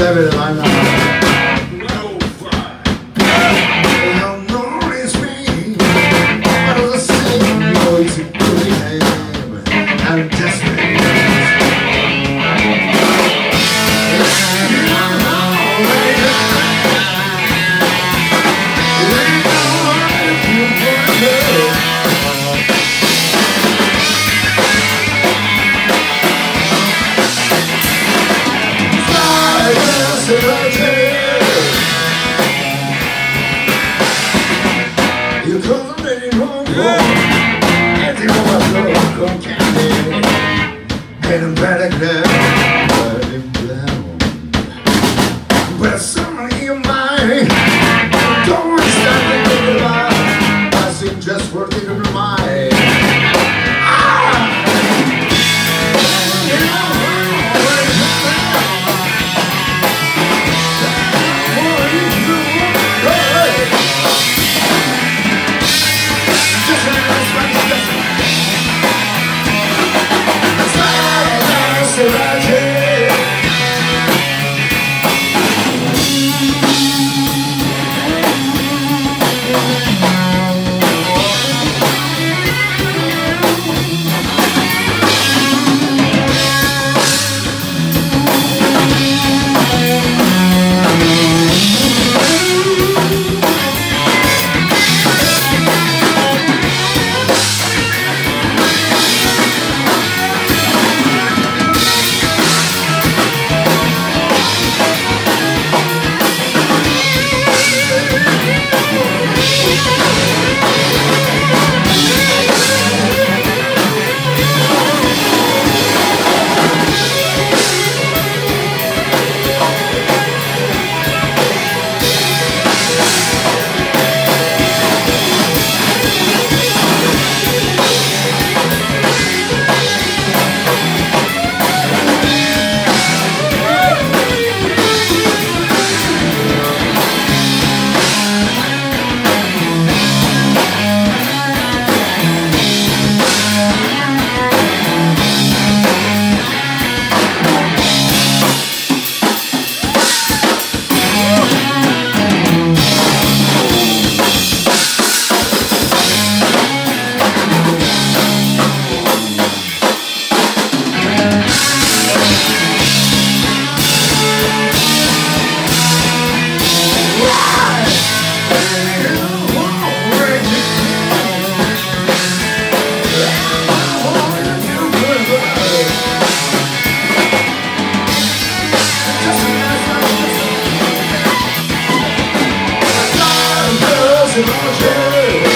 I'm not. black, black, but black, manger